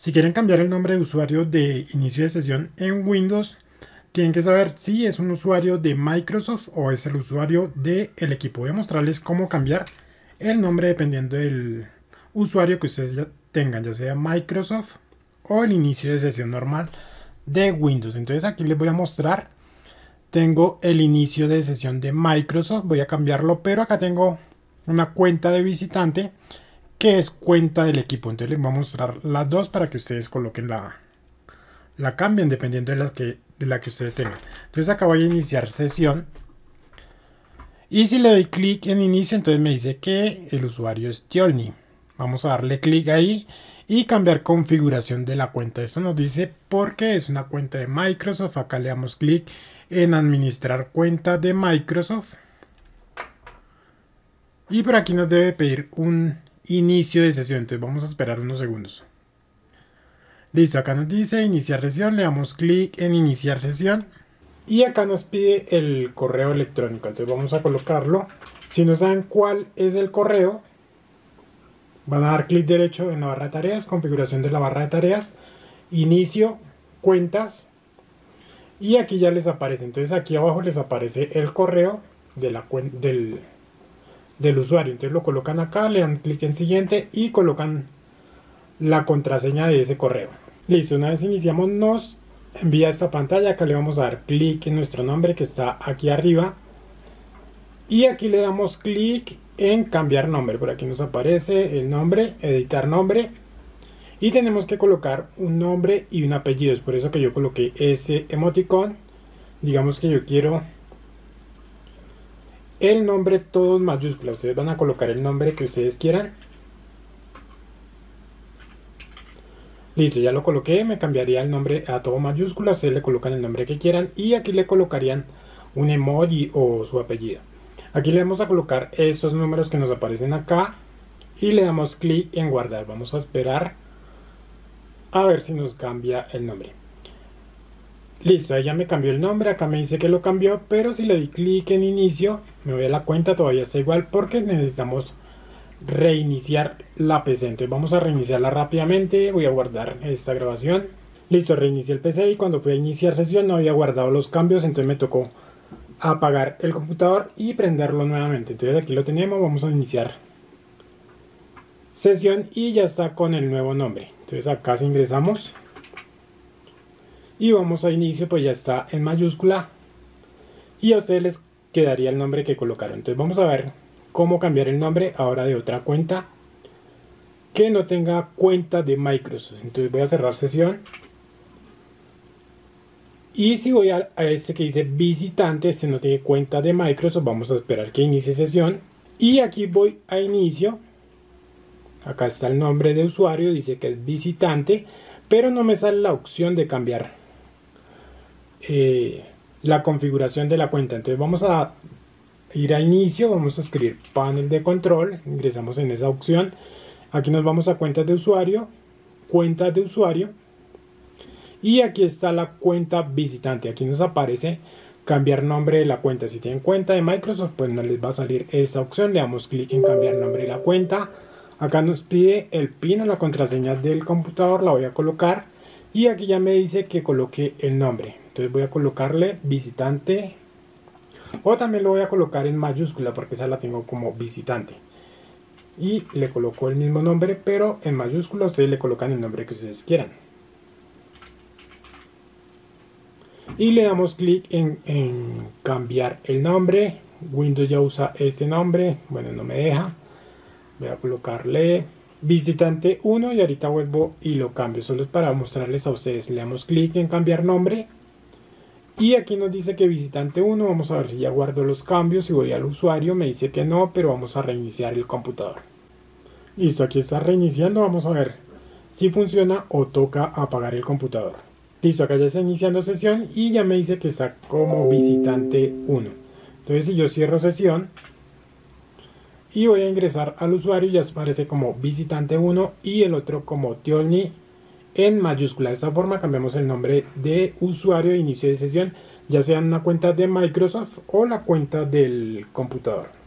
Si quieren cambiar el nombre de usuario de inicio de sesión en Windows, tienen que saber si es un usuario de Microsoft o es el usuario del equipo. Voy a mostrarles cómo cambiar el nombre dependiendo del usuario que ustedes ya tengan, ya sea Microsoft o el inicio de sesión normal de Windows. Entonces aquí les voy a mostrar. Tengo el inicio de sesión de Microsoft. Voy a cambiarlo, pero acá tengo una cuenta de visitante que es cuenta del equipo. Entonces les voy a mostrar las dos para que ustedes coloquen la, la cambien dependiendo de, las que, de la que ustedes tengan. Entonces acá voy a iniciar sesión. Y si le doy clic en inicio, entonces me dice que el usuario es Tiolni. Vamos a darle clic ahí y cambiar configuración de la cuenta. Esto nos dice porque es una cuenta de Microsoft. Acá le damos clic en administrar cuenta de Microsoft. Y por aquí nos debe pedir un inicio de sesión. Entonces vamos a esperar unos segundos. Listo, acá nos dice iniciar sesión. Le damos clic en iniciar sesión. Y acá nos pide el correo electrónico. Entonces vamos a colocarlo. Si no saben cuál es el correo, van a dar clic derecho en la barra de tareas, configuración de la barra de tareas, inicio, cuentas. Y aquí ya les aparece. Entonces aquí abajo les aparece el correo de la, del, del usuario. Entonces lo colocan acá, le dan clic en siguiente y colocan la contraseña de ese correo. Listo, una vez iniciamos nos envía esta pantalla. Acá le vamos a dar clic en nuestro nombre que está aquí arriba. Y aquí le damos clic en cambiar nombre. Por aquí nos aparece el nombre, editar nombre. Y tenemos que colocar un nombre y un apellido. Es por eso que yo coloqué ese emoticón. Digamos que yo quiero el nombre todo en. Ustedes van a colocar el nombre que ustedes quieran. Listo, ya lo coloqué. Me cambiaría el nombre a todo mayúscula. Ustedes le colocan el nombre que quieran. Y aquí le colocarían un emoji o su apellido. Aquí le vamos a colocar esos números que nos aparecen acá. Y le damos clic en guardar. Vamos a esperar a ver si nos cambia el nombre. Listo, ahí ya me cambió el nombre, acá me dice que lo cambió, pero si le doy clic en inicio, me voy a la cuenta, todavía está igual porque necesitamos reiniciar la PC. Entonces vamos a reiniciarla rápidamente, voy a guardar esta grabación. Listo, reinicié el PC y cuando fui a iniciar sesión no había guardado los cambios, entonces me tocó apagar el computador y prenderlo nuevamente. Entonces aquí lo tenemos, vamos a iniciar sesión y ya está con el nuevo nombre. Entonces acá si ingresamos y vamos a inicio pues ya está en mayúscula. Y a ustedes les quedaría el nombre que colocaron. Entonces vamos a ver cómo cambiar el nombre ahora de otra cuenta que no tenga cuenta de Microsoft. Entonces voy a cerrar sesión. Y si voy a, este que dice visitante este no tiene cuenta de Microsoft vamos a esperar que inicie sesión. Y aquí voy a inicio. Acá está el nombre de usuario dice que es visitante pero no me sale la opción de cambiar eh, la configuración de la cuenta. Entonces vamos a ir a inicio, vamos a escribir panel de control, ingresamos en esa opción. Aquí nos vamos a cuentas de usuario, cuentas de usuario. Y aquí está la cuenta visitante. Aquí nos aparece cambiar nombre de la cuenta. Si tienen cuenta de Microsoft, pues no les va a salir esta opción. Le damos clic en cambiar nombre de la cuenta. Acá nos pide el PIN o la contraseña del computador. La voy a colocar. Y aquí ya me dice que coloque el nombre entonces voy a colocarle visitante. O también lo voy a colocar en mayúscula porque esa la tengo como visitante. Y le coloco el mismo nombre pero en mayúscula ustedes le colocan el nombre que ustedes quieran. Y le damos clic en, cambiar el nombre. Windows ya usa este nombre. Bueno no me deja. Voy a colocarle visitante 1 y ahorita vuelvo y lo cambio. Solo es para mostrarles a ustedes. Le damos clic en cambiar nombre y aquí nos dice que visitante 1, vamos a ver si ya guardo los cambios, si voy al usuario me dice que no, pero vamos a reiniciar el computador. Listo, aquí está reiniciando, vamos a ver si funciona o toca apagar el computador. Listo, acá ya está iniciando sesión y ya me dice que está como visitante 1. Entonces si yo cierro sesión y voy a ingresar al usuario, ya aparece como visitante 1 y el otro como Tiolni en mayúscula. De esta forma cambiamos el nombre de usuario de inicio de sesión, ya sea en una cuenta de Microsoft o la cuenta del computador.